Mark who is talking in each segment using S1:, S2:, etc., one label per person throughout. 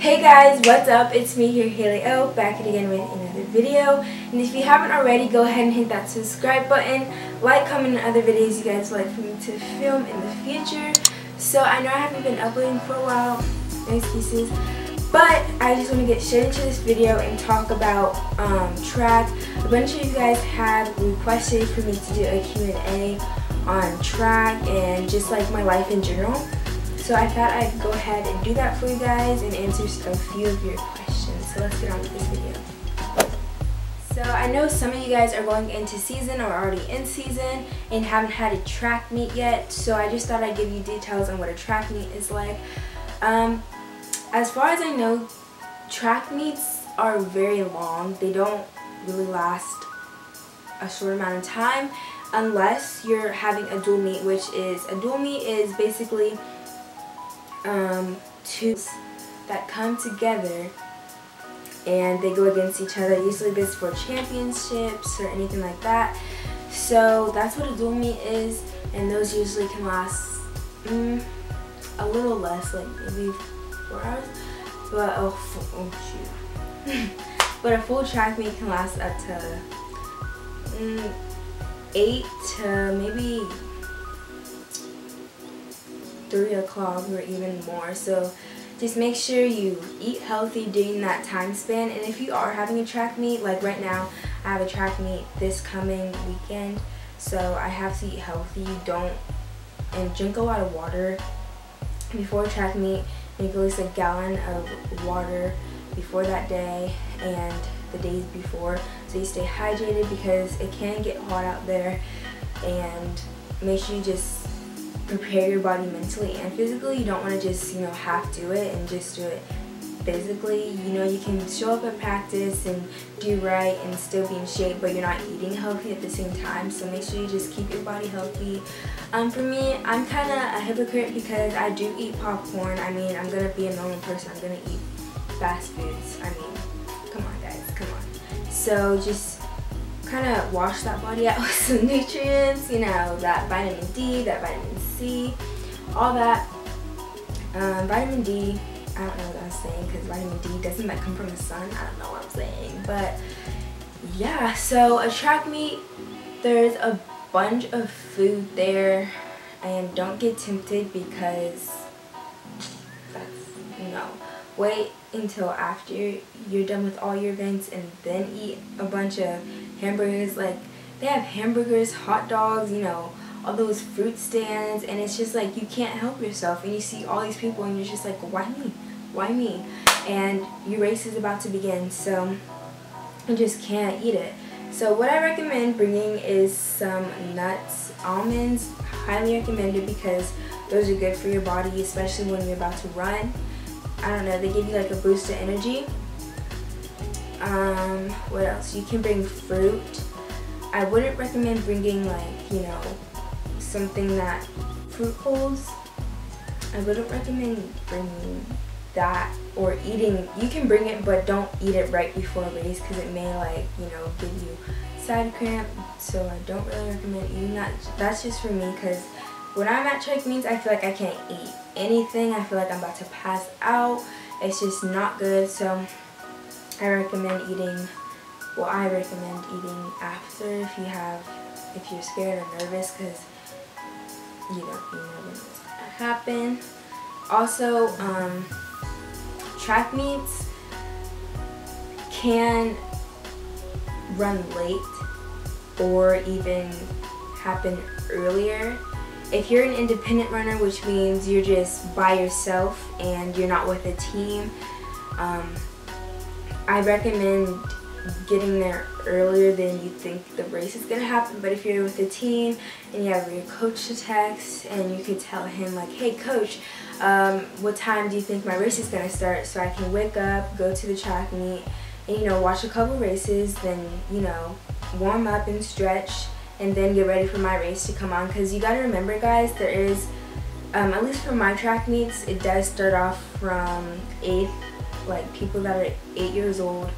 S1: Hey guys, what's up? It's me here, Haley O, back again with another video. And if you haven't already, go ahead and hit that subscribe button. Like, comment on other videos you guys would like for me to film in the future. So I know I haven't been uploading for a while, no excuses. But I just want to get straight into this video and talk about um, track. A bunch of you guys have requested for me to do a Q&A on track and just like my life in general. So I thought I'd go ahead and do that for you guys and answer a few of your questions. So let's get on with this video. So I know some of you guys are going into season or already in season and haven't had a track meet yet. So I just thought I'd give you details on what a track meet is like. Um, as far as I know, track meets are very long. They don't really last a short amount of time unless you're having a dual meet, which is a dual meet is basically um, two that come together and they go against each other. Usually this for championships or anything like that. So that's what a dual meet is, and those usually can last mm, a little less, like maybe four hours. But oh, oh shoot. but a full track meet can last up to. Mm, 8 to maybe 3 o'clock or even more. So just make sure you eat healthy during that time span. And if you are having a track meet, like right now, I have a track meet this coming weekend. So I have to eat healthy. Don't and drink a lot of water before track meet. Maybe at least a gallon of water before that day and the days before so you stay hydrated because it can get hot out there. And make sure you just prepare your body mentally and physically. You don't want to just you know half do it and just do it physically. You know you can show up at practice and do right and still be in shape but you're not eating healthy at the same time. So make sure you just keep your body healthy. Um, for me I'm kind of a hypocrite because I do eat popcorn. I mean I'm gonna be a normal person. I'm gonna eat fast foods. I mean so just kind of wash that body out with some nutrients, you know, that vitamin D, that vitamin C, all that. Um, vitamin D, I don't know what I'm saying because vitamin D doesn't that come from the sun? I don't know what I'm saying. But yeah, so a track meet, there's a bunch of food there and don't get tempted because wait until after you're done with all your events and then eat a bunch of hamburgers. Like they have hamburgers hot dogs you know all those fruit stands and it's just like you can't help yourself. And you see all these people and you're just like why me? Why me? And your race is about to begin so you just can't eat it. So what I recommend bringing is some nuts almonds. Highly recommended because those are good for your body especially when you're about to run I don't know, they give you like a boost of energy. Um, what else? You can bring fruit. I wouldn't recommend bringing like, you know, something that fruit holds. I wouldn't recommend bringing that or eating. You can bring it, but don't eat it right before race because it may like, you know, give you side cramp. So I don't really recommend eating that. That's just for me because when I'm at track meets, I feel like I can't eat anything. I feel like I'm about to pass out. It's just not good. So I recommend eating, well, I recommend eating after if you have, if you're scared or nervous because you don't you never know what's going to happen. Also, um, track meets can run late or even happen earlier if you're an independent runner, which means you're just by yourself and you're not with a team, um, I recommend getting there earlier than you think the race is going to happen. But if you're with a team and you have your coach to text and you can tell him like, hey coach, um, what time do you think my race is going to start? So I can wake up, go to the track meet, and you know, watch a couple races, then, you know, warm up and stretch and then get ready for my race to come on. Because you got to remember guys there is um, at least for my track meets it does start off from 8th like people that are 8 years old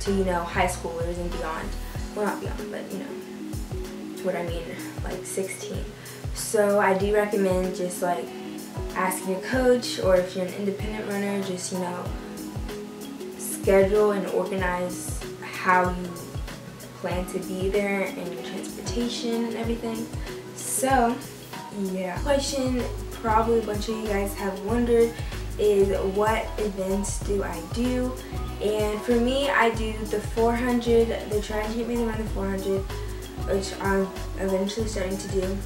S1: to you know high schoolers and beyond. Well not beyond but you know what I mean like 16 so I do recommend just like asking a coach or if you're an independent runner, just, you know, schedule and organize how you plan to be there and and everything. So, yeah. Question probably a bunch of you guys have wondered is what events do I do? And for me, I do the 400, they're trying to get me run the 400, which I'm eventually starting to do.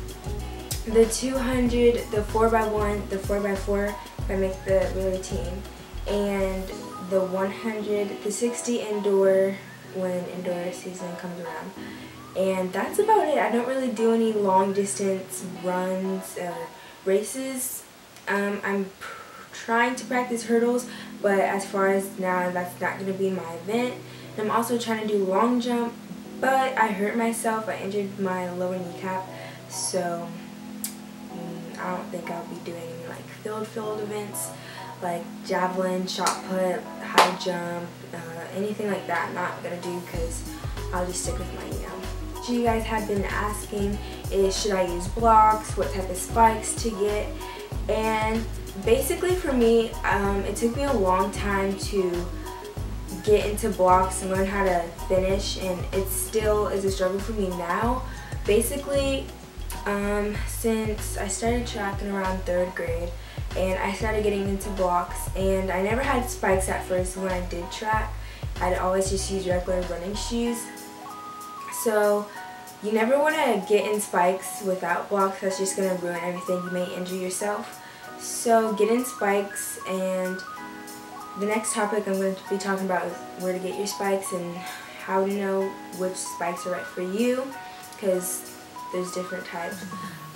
S1: The 200, the 4x1, the 4x4, if I make the relay team, and the 100, the 60 indoor when indoor season comes around. And that's about it. I don't really do any long distance runs or races. Um, I'm trying to practice hurdles, but as far as now, that's not going to be my event. And I'm also trying to do long jump, but I hurt myself. I injured my lower kneecap, so mm, I don't think I'll be doing like field field events like javelin, shot put, high jump, uh, anything like that. I'm not gonna do because I'll just stick with my. So you guys have been asking is should I use blocks, what type of spikes to get, and basically for me, um, it took me a long time to get into blocks and learn how to finish and it still is a struggle for me now. Basically, um, since I started tracking around third grade and I started getting into blocks and I never had spikes at first when I did track. I'd always just use regular running shoes. So you never want to get in spikes without blocks. That's just going to ruin everything. You may injure yourself. So get in spikes and the next topic I'm going to be talking about is where to get your spikes and how to know which spikes are right for you because there's different types.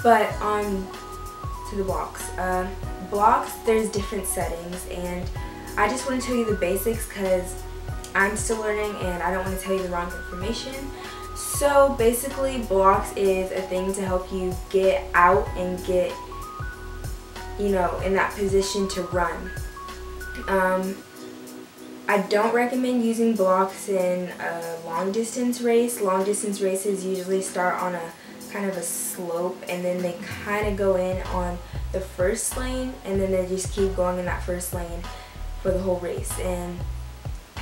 S1: But on to the blocks. Uh, blocks, there's different settings and I just want to tell you the basics because I'm still learning and I don't want to tell you the wrong information. So basically blocks is a thing to help you get out and get you know, in that position to run. Um, I don't recommend using blocks in a long distance race. Long distance races usually start on a kind of a slope and then they kind of go in on the first lane and then they just keep going in that first lane for the whole race. And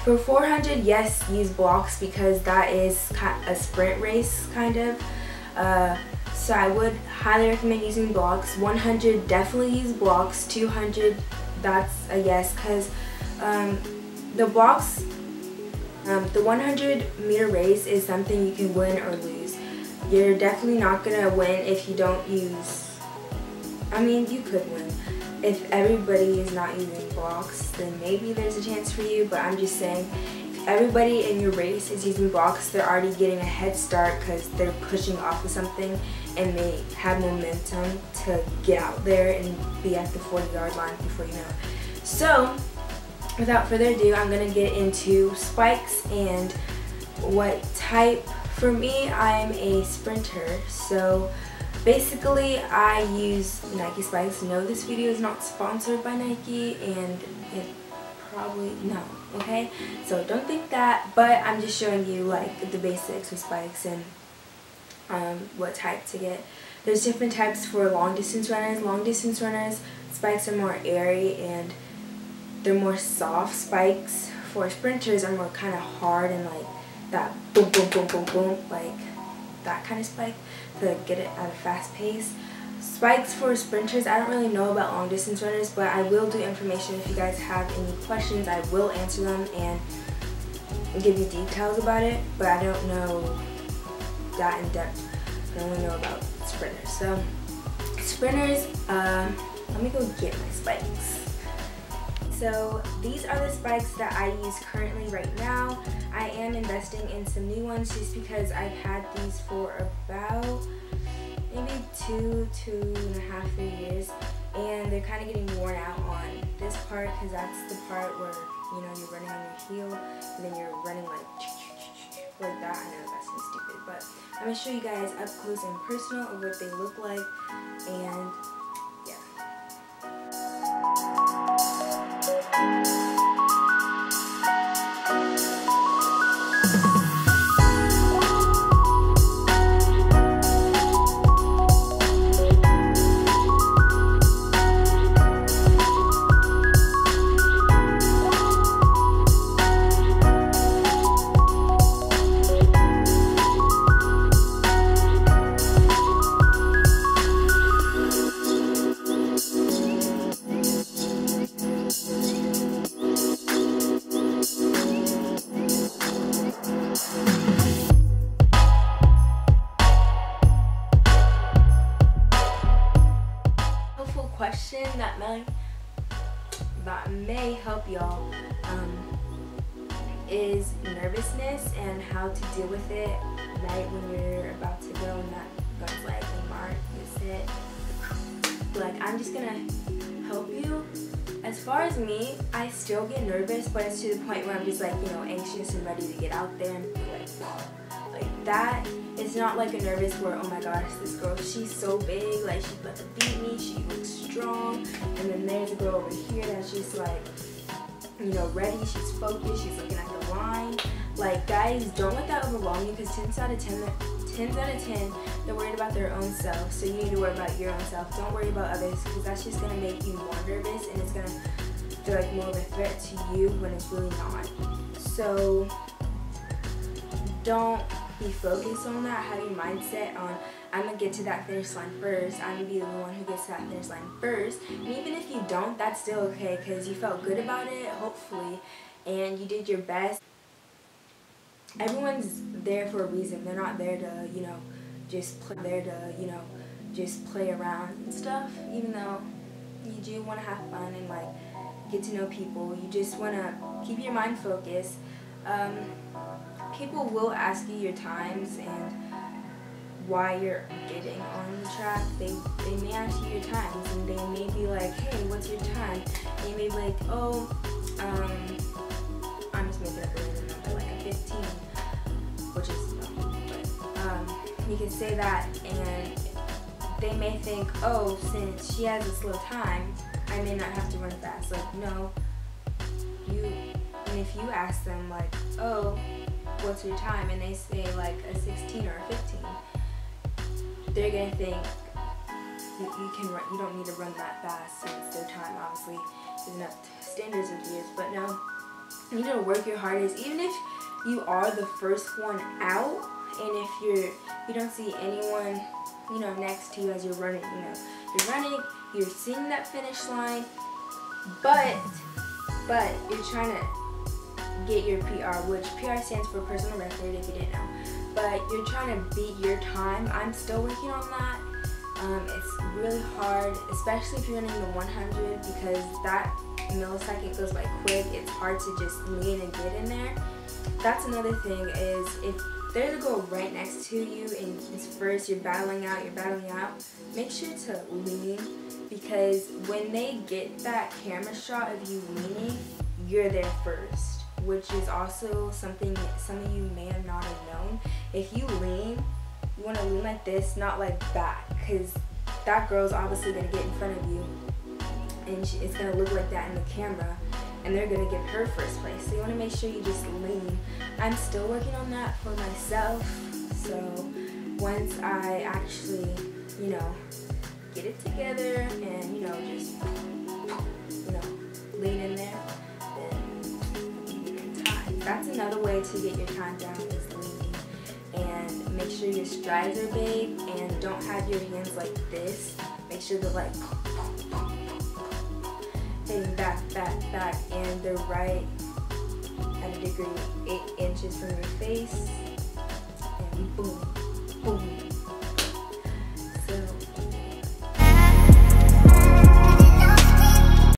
S1: for 400, yes, use blocks because that is a sprint race kind of. Uh, so I would highly recommend using blocks. 100, definitely use blocks. 200, that's a yes because um, the blocks, um, the 100 meter race is something you can win or lose. You're definitely not going to win if you don't use, I mean, you could win. If everybody is not using blocks, then maybe there's a chance for you, but I'm just saying if everybody in your race is using blocks, they're already getting a head start because they're pushing off of something and they have momentum to get out there and be at the 40 yard line before you know it. So, without further ado, I'm going to get into spikes and what type. For me, I'm a sprinter, so basically I use Nike spikes. No, this video is not sponsored by Nike and it probably, no, okay? So don't think that, but I'm just showing you like the basics with spikes and um, what type to get. There's different types for long distance runners. Long distance runners, spikes are more airy and they're more soft. Spikes for sprinters are more kind of hard and like that boom, boom, boom, boom, boom, like that kind of spike to get it at a fast pace. Spikes for sprinters, I don't really know about long distance runners, but I will do information if you guys have any questions. I will answer them and give you details about it, but I don't know that in depth. I only know about sprinters. So, sprinters, um, let me go get my spikes. So these are the spikes that I use currently right now. Am investing in some new ones just because I've had these for about maybe two, two and a half, three years, and they're kind of getting worn out on this part because that's the part where you know you're running on your heel, and then you're running like like that. I know that seems stupid, but I'm gonna show you guys up close and personal of what they look like, and that may help y'all um, is nervousness and how to deal with it right when you're about to go and that gun's like mark is it. Like I'm just gonna help you. As far as me I still get nervous but it's to the point where I'm just like you know anxious and ready to get out there and be like like that it's not like a nervous where oh my gosh this girl she's so big like she's about to beat me she looks strong. And then there's a girl over here that's just like you know ready she's focused she's looking at the line. Like guys don't let that overwhelm you because 10 out of 10 10 out of 10 they're worried about their own self. So you need to worry about your own self. Don't worry about others because that's just going to make you more nervous and it's going to feel like more of a threat to you when it's really not. So don't be focused on that. Have your mindset on I'm gonna get to that finish line first. I'm gonna be the one who gets to that finish line first. And even if you don't, that's still okay because you felt good about it, hopefully, and you did your best. Everyone's there for a reason. They're not there to, you know, just play there to, you know, just play around and stuff. Even though you do want to have fun and like get to know people, you just want to keep your mind focused. Um, people will ask you your times and why you're getting on the track. They they may ask you your times and they may be like, hey, what's your time? You may be like, oh, um, I'm just making up a random number, like a 15, which is no, but um, you can say that and they may think, oh, since she has a slow time, I may not have to run fast. Like, no, you, and if you ask them like, oh, what's your time? And they say like a 16 or a 15 they're gonna think you, you can run you don't need to run that fast since their time obviously is not standards of years. But no you need to work your hardest. Even if you are the first one out and if you're you don't see anyone you know next to you as you're running you know you're running you're seeing that finish line but but you're trying to get your PR, which PR stands for personal record if you didn't know. But you're trying to beat your time. I'm still working on that. Um, it's really hard, especially if you're running the 100 because that millisecond goes by quick. It's hard to just lean and get in there. That's another thing is if there's a girl right next to you and it's first, you're battling out, you're battling out, make sure to lean because when they get that camera shot of you leaning, you're there first which is also something some of you may have not have known. If you lean, you want to lean like this, not like back, because that girl's obviously going to get in front of you, and she, it's going to look like that in the camera, and they're going to get her first place. So you want to make sure you just lean. I'm still working on that for myself, so once I actually, you know, get it together and, you know, just, That's another way to get your time down is leaning. And make sure your strides are big and don't have your hands like this. Make sure they're like and back, back, back, and they're right at a degree eight inches from your face. And boom, boom,